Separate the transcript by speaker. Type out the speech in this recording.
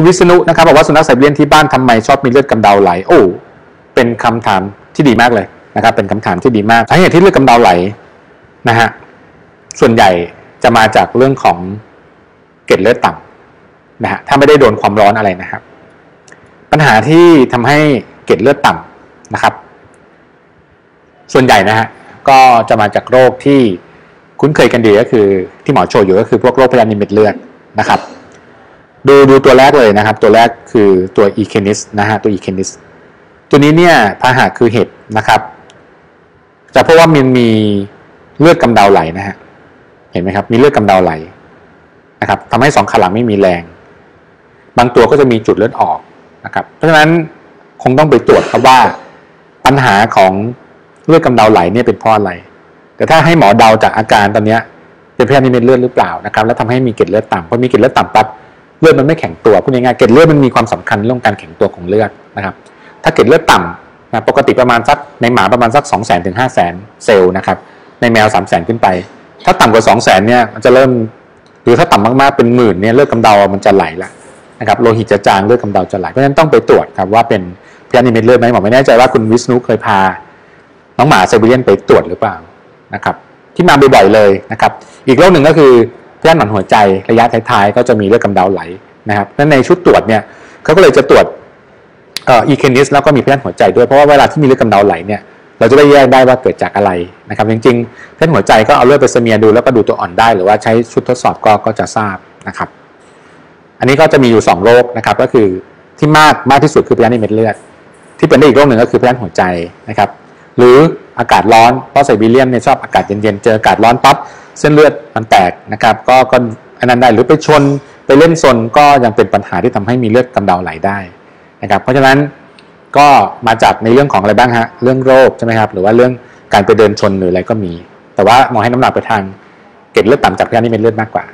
Speaker 1: คุณวิษณุนะครับบอกว่าสุนัขไซบีเรียนที่บ้านทำไมชอบมีเลือดกำเดาไหล โอ้ เป็นคำถามที่ดีมากเลยนะครับ เป็นคำถามที่ดีมากสาเหตุที่เลือดกำเดาไหลนะฮะส่วนใหญ่จะมาจากเรื่องของเกล็ดเลือดต่ำนะฮะถ้าไม่ได้โดนความร้อนอะไรนะครับ ปัญหาที่ทำให้เกล็ดเลือดต่ำนะครับ ส่วนใหญ่นะฮะก็จะมาจากโรคที่คุ้นเคยกันดีก็คือที่หมอโชว์อยู่ก็คือพวกโรคพยาธิเม็ดเลือดนะครับ ดูดูตัวแรกเลยนะครับ ตัวแรกคือตัวอีเคนิสนะฮะตัวอีเคนิสตัวนี้เนี่ยพาหะคือเห็ดนะครับจะเพราะว่ามันมีเลือดกำเดาไหลนะฮะเห็นไหมครับ มีเลือดกำเดาไหลนะครับทำให้สองขาหลังไม่มีแรง บางตัวก็จะมีจุดเลือดออกนะครับ เพราะฉะนั้นคงต้องไปตรวจครับว่าปัญหาของเลือดกำเดาไหลเนี่ยเป็นเพราะอะไร แต่ถ้าให้หมอเดาจากอาการตอนนี้เป็นพยาธิเม็ดเลือดหรือเปล่านะครับ แล้วทำให้มีเกล็ดเลือดต่ำพอมีเกล็ดเลือดต่ำปั๊บ เลือดมันไม่แข็งตัวพูดง่ายๆเกล็ดเลือดมันมีความสำคัญเรื่องการแข็งตัวของเลือดนะครับ ถ้าเกล็ดเลือดต่ำนะปกติประมาณสักในหมาประมาณสัก2 0 0 0 0ถึง5 0 0 0 0เซลล์นะครับในแมว 3 0 0 0 0 0 ขึ้นไป ถ้าต่ำกว่า 2 0 0 0 0 0เนี่ยมันจะเริ่มหรือถ้าต่ำมากๆเป็นหมื่นเนี่ยเลือดกำเดามันจะไหลละนะครับโลหิตจะจางเลือดกำเดาจะไหลเพราะฉะนั้นต้องไปตรวจครับว่าเป็นพยาธิเม็ดเลือดไหมหมอไม่แน่ใจว่าคุณวิษณุเคยพา น้องหมาไซบีเรียนไปตรวจหรือเปล่านะครับที่มาบ่อยๆเลยนะครับ อีกโรคหนึ่งก็คือ พยาธิหนอนหัวใจระยะท้ายๆ ก็จะมีเลือดกำเดาไหลนะครับนั้นในชุดตรวจเนี่ยเขาก็เลยจะตรวจเอ่ออีเคนิสแล้วก็มีเพยาธิหัวใจด้วยเพราะว่าเวลาที่มีเลือดกำเดาไหลเนี่ยเราจะได้แยกได้ว่าเกิดจากอะไรนะครับ จริงๆพยาธิหัวใจก็เอาเลือดไปสเมียดูแล้วก็ดูตัวอ่อนได้ หรือว่าใช้ชุดทดสอบก็ก็จะทราบนะครับ อันนี้ก็จะมีอยู่ 2 โรคนะครับ ก็คือที่มากมากที่สุดคือพยาธิในเม็ดเลือด ที่เป็นได้อีกโรคหนึ่งก็คือพยาธิหัวใจนะครับ หรืออากาศร้อนเพราะไซบีเรียนเนี่ยชอบอากาศเย็นๆเจออากาศร้อนปั๊บ เส้นเลือดมันแตกนะครับ ก็ก็อันนั้นได้หรือไปชนไปเล่นซนก็ยังเป็นปัญหาที่ทำให้มีเลือดกำเดาไหลได้นะครับ เพราะฉะนั้นก็มาจากในเรื่องของอะไรบ้างฮะเรื่องโรคใช่ไหมครับ หรือว่าเรื่องการไปเดินชนหรืออะไรก็มี แต่ว่าหมอให้น้ำหนักไปทางเกล็ดเลือดต่ำจากพยาธิเม็ดเลือดมากกว่า